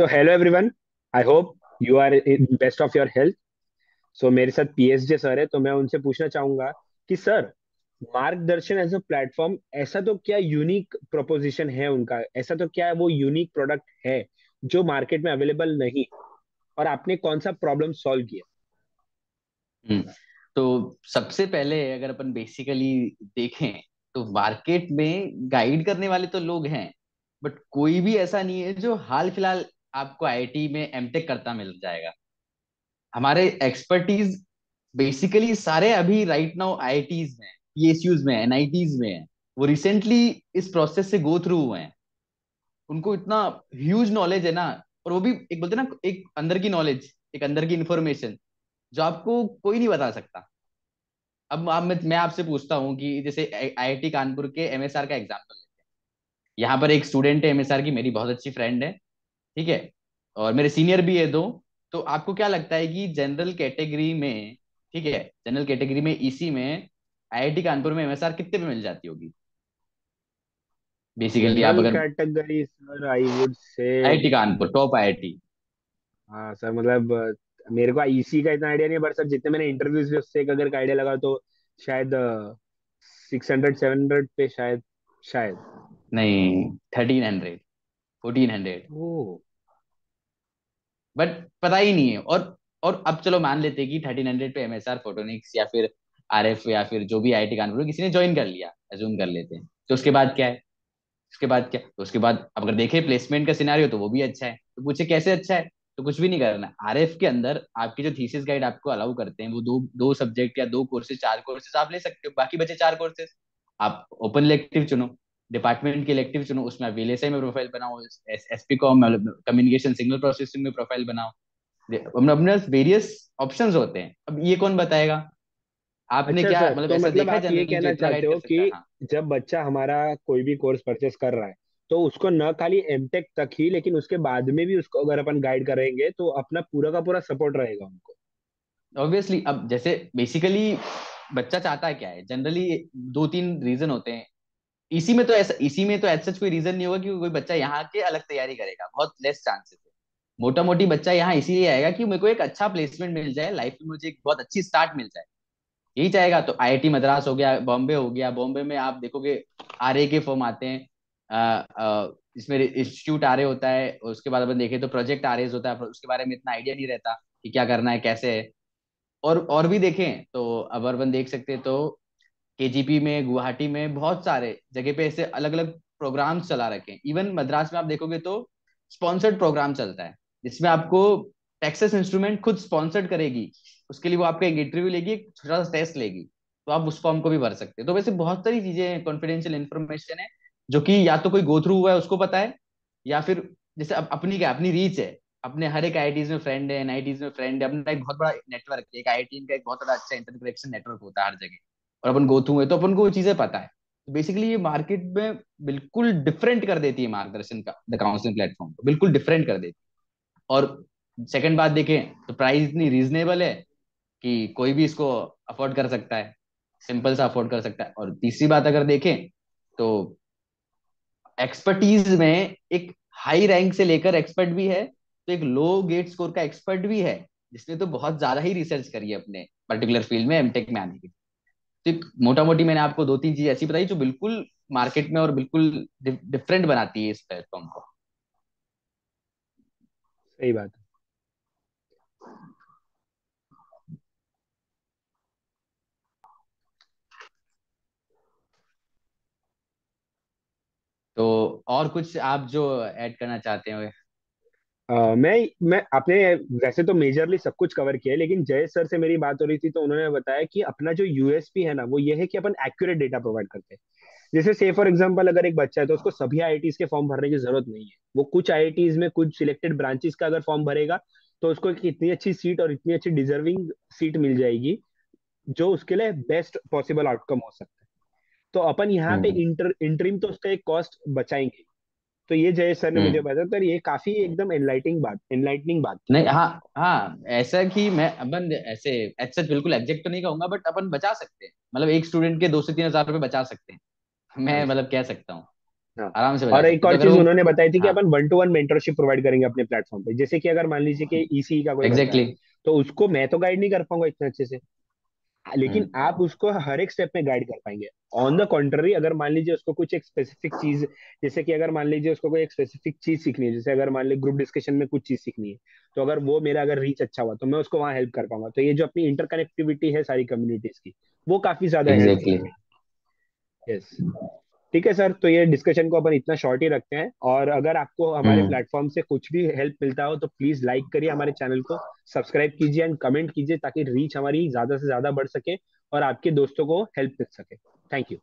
So hello everyone I hope you are in best of your health so मेरे साथ पीएसजे sir है तो मैं उनसे पूछना चाहूँगा कि सर मार्गदर्शन एज अ प्लेटफॉर्म ऐसा तो क्या यूनिक प्रोपोजिशन है उनका? ऐसा तो क्या वो यूनिक प्रोडक्ट है जो मार्केट में अवेलेबल नहीं? और आपने कौन सा प्रॉब्लम सॉल्व किया? हम्म तो सबसे पहले अगर अपन बेसिकली देखें तो मार्केट में गाइड करने वाले तो लोग हैं बट कोई भी ऐसा नहीं है जो हाल फ़िलहाल आपको आईआईटी में एमटेक करता मिल जाएगा। हमारे एक्सपर्टीज बेसिकली सारे अभी राइट नाउ आईआईटीज में पीएसयूज में एनआईटीज में है, वो रिसेंटली इस प्रोसेस से गो थ्रू हुए हैं। उनको इतना ह्यूज नॉलेज है ना, और वो भी एक बोलते ना, एक अंदर की नॉलेज एक अंदर की इंफॉर्मेशन जो आपको कोई नहीं बता सकता। अब आप, मैं आपसे पूछता हूँ कि जैसे आईआईटी कानपुर के एमएसआर का एग्ज़ाम्पल लेते हैं। यहाँ पर एक स्टूडेंट है एमएसआर की, मेरी बहुत अच्छी फ्रेंड है। ठीक है? और मेरे सीनियर भी है दो। तो आपको क्या लगता है कि जनरल कैटेगरी में ठीक है? जनरल कैटेगरी में इसी में आईआईटी कानपुर में एमएसआर कितने पे मिल जाती होगी? बेसिकली आप अगर category sir I would say IIT Kanpur top IIT हाँ सर मतलब मेरे को ईसी का इतना आइडिया नहीं है बट सर जितने मैंने इंटरव्यूज़ उससे अगर आइडिया लगा तो शायद सिक्स हंड्रेड सेवन हंड्रेड पे शायद शायद। नहीं thirteen hundred fourteen hundred but पता ही नहीं है। और और अब चलो मान लेते कि थर्टीन हंड्रेड पे एमएसआर फोटोनिक्स या फिर आरएफ या फिर जो भी आईटी कानपुर किसी ने ज्वाइन कर लिया एज्यूम कर लेते हैं। तो उसके बाद क्या है? उसके बाद क्या? तो उसके बाद अगर देखे प्लेसमेंट का सिनारियो तो वो भी अच्छा है। तो पूछे कैसे अच्छा है? तो कुछ भी नहीं करना। आर एफ़ के अंदर आपके जो थीसिस गाइड आपको अलाउ करते हैं, वो दो दो सब्जेक्ट या दो कोर्सेज चार कोर्सेज आप ले सकते हो। बाकी बचे चार कोर्सेज आप ओपन इलेक्टिव चुनो। डिपार्टमेंट के इलेक्टिव चुनो उसमें आप वीएलएसआई में प्रोफ़ाइल बनाओ SP com communication signal processing में प्रोफ़ाइल बनाओ। अपने वेरियस ऑप्शंस होते हैं। अब ये कौन बताएगा? आपने अच्छा क्या मतलब तो ऐसा मतलब देखा आप ये कहना चाहते हो है? कि हाँ। जब बच्चा हमारा कोई भी कोर्स परचेस कर रहा है तो उसको न खाली एमटेक तक ही लेकिन उसके बाद में भी उसको अगर अपन गाइड करेंगे तो अपना पूरा का पूरा सपोर्ट रहेगा उनको। ऑब्वियसली अब जैसे बेसिकली बच्चा चाहता है क्या है? जनरली दो तीन रीजन होते हैं। इसी में तो ऐसा, इसी में तो ऐसा कोई रीजन नहीं होगा कि कोई बच्चा यहाँ के अलग तैयारी करेगा, बहुत लेस चांसेस है। मोटा मोटी बच्चा यहाँ इसीलिए आएगा कि मेरे को एक अच्छा प्लेसमेंट मिल जाए लाइफ में मुझे एक बहुत अच्छी स्टार्ट मिल जाए। यही चाहेगा तो आईआईटी मद्रास हो गया, बॉम्बे हो गया, बॉम्बे में आप देखोगे आरए के फॉर्म आते हैं इसमें इंस्टीट्यूट आ रहे होता है, उसके बाद अपन देखें तो प्रोजेक्ट आ रहे होता है, उसके बारे में इतना आइडिया नहीं रहता कि क्या करना है, कैसे है। और और भी देखें तो अब अपन देख सकते हैं तो केजीपी में, गुवाहाटी में, बहुत सारे जगह पे ऐसे अलग अलग प्रोग्राम चला रखे हैं। इवन मद्रास में आप देखोगे तो स्पॉन्सर्ड प्रोग्राम चलता है, जिसमें आपको टेक्सस इंस्ट्रूमेंट खुद स्पॉन्सर्ड करेगी। उसके लिए वो आपका एक इंटरव्यू लेगी, एक छोटा सा टेस्ट लेगी तो आप उस फॉर्म को भी भर सकते हैं। तो वैसे बहुत सारी चीज़ें हैं कॉन्फिडेंशियल इन्फॉर्मेशन है, जो कि या तो कोई गो थ्रू हुआ है, उसको पता है, या फिर जैसे अपनी क्या, अपनी रीच है। अपने हर एक आई में फ्रेंड है एनआईटीज में फ्रेंड है, अपना एक बहुत बड़ा नेटवर्क है, एक आई का एक बहुत बड़ा अच्छा इंटरकनेक्शन नेटवर्क होता है हर जगह। और अपन गो थ्रू है तो अपन को वो चीज़ें पता है। बेसिकली ये मार्केट में बिल्कुल डिफरेंट कर देती है मार्गदर्शन का द काउंसलिंग प्लेटफॉर्म को, बिल्कुल डिफरेंट कर देती है। और सेकंड बात देखें तो प्राइस इतनी रीजनेबल है कि कोई भी इसको अफोर्ड कर सकता है सिंपल सा अफोर्ड कर सकता है। और तीसरी बात अगर देखें तो एक्सपर्टीज में एक हाई रैंक से लेकर एक्सपर्ट भी है तो एक लो गेट स्कोर का एक्सपर्ट भी है, जिसने तो बहुत ज़्यादा ही रिसर्च करी है अपने पर्टिकुलर फ़ील्ड में एमटेक में आने की तो मोटा मोटी मैंने आपको दो तीन चीज़ ऐसी बताई जो बिल्कुल मार्केट में और बिल्कुल डिफरेंट बनाती है इस प्लेटफॉर्म को। सही बात तो और कुछ आप जो ऐड करना चाहते हैं? Uh, मैं मैं आपने वैसे तो मेजरली सब कुछ कवर किया है लेकिन जय सर से मेरी बात हो रही थी तो उन्होंने बताया कि अपना जो यूएसपी है ना वो ये है कि अपन एक्यूरेट डेटा प्रोवाइड करते हैं। जैसे से फॉर एग्जांपल अगर एक बच्चा है तो उसको सभी आईआईटीज के फॉर्म भरने की ज़रूरत नहीं है। वो कुछ आईआईटीज में कुछ सिलेक्टेड ब्रांचेस का अगर फॉर्म भरेगा तो उसको एक इतनी अच्छी सीट और इतनी अच्छी डिजर्विंग सीट मिल जाएगी जो उसके लिए बेस्ट पॉसिबल आउटकम हो सकता है। तो अपन यहाँ पे हम्म। इंटर इंटरिम तो उसका एक कॉस्ट बचाएँगे। तो ये जय सर ने मुझे हम्म। बताया तो ये काफ़ी एकदम एनलाइटिंग बात एनलाइटनिंग बात नहीं हाँ हाँ ऐसा कि मैं अपन ऐसे सच बिल्कुल एग्जैक्ट तो नहीं कहूँगा बट अपन बचा सकते हैं। मतलब एक स्टूडेंट के दो से तीन हज़ार रुपए बचा सकते हैं। मैं मतलब कह सकता हूँ। हाँ। आराम से और एक और चीज़ उन्होंने बताई थी कि हाँ। अपन one to one mentorship provide करेंगे अपने प्लेटफॉर्म पे। जैसे कि अगर मान लीजिए कि ईसी का कोई बच्चा है एग्जैक्टली तो उसको मैं तो गाइड नहीं कर पाऊँगा इतने अच्छे से। लेकिन हम्म। आप उसको हर एक स्टेप में गाइड कर पाएँगे। ऑन द कॉन्ट्ररी अगर मान लीजिए उसको कुछ एक स्पेसिफिक चीज़ जैसे कि अगर मान लीजिए उसको कोई एक स्पेसिफिक चीज़ सीखनी है जैसे अगर मान लीजिए ग्रुप डिस्कशन में कुछ चीज़ सीखनी है तो अगर वो मेरा अगर रीच अच्छा हुआ तो मैं उसको वहाँ हेल्प कर पाऊँगा। तो ये जो अपनी इंटरकनेक्टिविटी है सारी कम्युनिटीज की वो काफ़ी ज़्यादा करेगी यस ठीक है सर तो ये डिस्कशन को अपन इतना शॉर्ट ही रखते हैं और अगर आपको हमारे हम्म। प्लेटफॉर्म से कुछ भी हेल्प मिलता हो तो प्लीज़ लाइक करिए हमारे चैनल को सब्सक्राइब कीजिए एंड कमेंट कीजिए ताकि रीच हमारी ज़्यादा से ज़्यादा बढ़ सके और आपके दोस्तों को हेल्प मिल सके। Thank you